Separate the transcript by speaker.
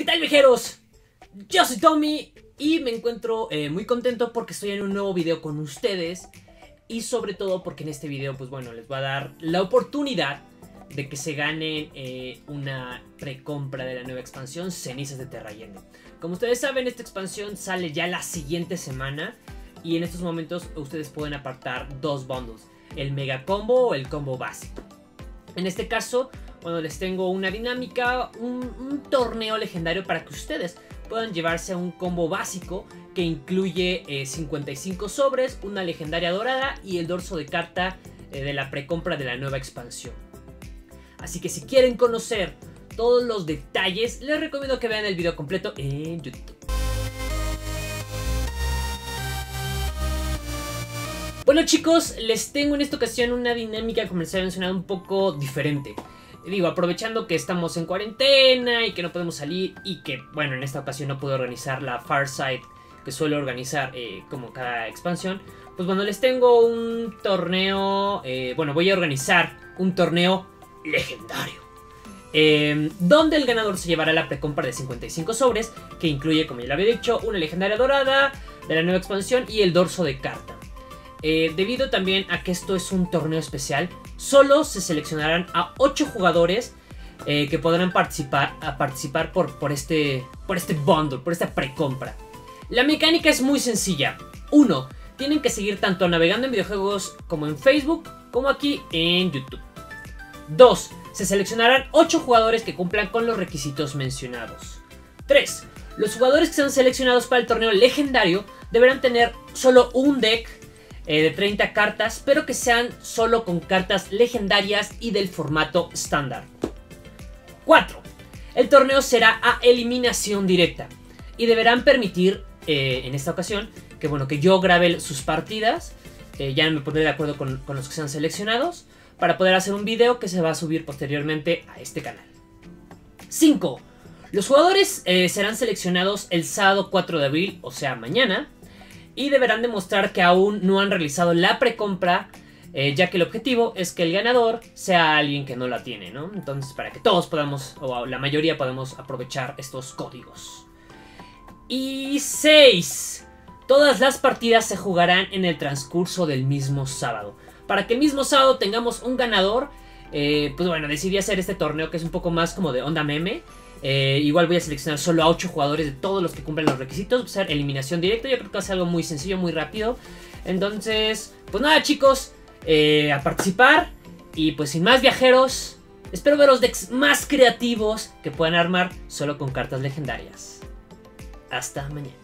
Speaker 1: ¿Qué tal viajeros? Yo soy Tommy y me encuentro eh, muy contento porque estoy en un nuevo video con ustedes y sobre todo porque en este video pues bueno les va a dar la oportunidad de que se ganen eh, una precompra de la nueva expansión Cenizas de Terrayende. Como ustedes saben esta expansión sale ya la siguiente semana y en estos momentos ustedes pueden apartar dos bundles, el mega combo o el combo básico. En este caso bueno, les tengo una dinámica, un, torneo legendario para que ustedes puedan llevarse un combo básico que incluye 55 eh, sobres, una legendaria dorada y el dorso de carta eh, de la precompra de la nueva expansión. Así que si quieren conocer todos los detalles, les recomiendo que vean el video completo en YouTube. Bueno chicos, les tengo en esta ocasión una dinámica, como les había mencionado, un poco diferente digo, aprovechando que estamos en cuarentena y que no podemos salir y que, bueno, en esta ocasión no puedo organizar la Farside que suelo organizar eh, como cada expansión, pues bueno, les tengo un torneo, eh, bueno, voy a organizar un torneo legendario. Em, donde el ganador se llevará la precompra de 55 sobres, que incluye, como ya lo había dicho, una legendaria dorada de la nueva expansión y el dorso de carta. Eh, debido también a que esto es un torneo especial, solo se seleccionarán a 8 jugadores eh, que podrán participar, a participar por, por, este, por este bundle, por esta precompra. La mecánica es muy sencilla. 1. Tienen que seguir tanto navegando en videojuegos como en Facebook, como aquí en YouTube. 2. Se seleccionarán 8 jugadores que cumplan con los requisitos mencionados. 3. Los jugadores que sean seleccionados para el torneo legendario deberán tener solo un deck eh, de 30 cartas, pero que sean solo con cartas legendarias y del formato estándar. 4. El torneo será a eliminación directa y deberán permitir eh, en esta ocasión que, bueno, que yo grabe sus partidas, eh, ya me pondré de acuerdo con, los que sean seleccionados, para poder hacer un video que se va a subir posteriormente a este canal. 5. Los jugadores serán seleccionados el sábado 4 de abril, o sea, mañana, y deberán demostrar que aún no han realizado la precompra, eh, ya que el objetivo es que el ganador sea alguien que no la tiene, ¿no? Entonces, para que todos podamos, o la mayoría podamos aprovechar estos códigos. Y 6. Todas las partidas se jugarán en el transcurso del mismo sábado. Para que el mismo sábado tengamos un ganador, eh, pues bueno, decidí hacer este torneo que es un poco más como de onda meme. Eh, igual voy a seleccionar solo a 8 jugadores de todos los que cumplen los requisitos. Va a ser eliminación directa. Yo creo que va a ser algo muy sencillo, muy rápido. Entonces, pues nada chicos, eh, a participar. Y pues sin más viajeros, espero ver los decks más creativos que puedan armar solo con cartas legendarias. Hasta mañana.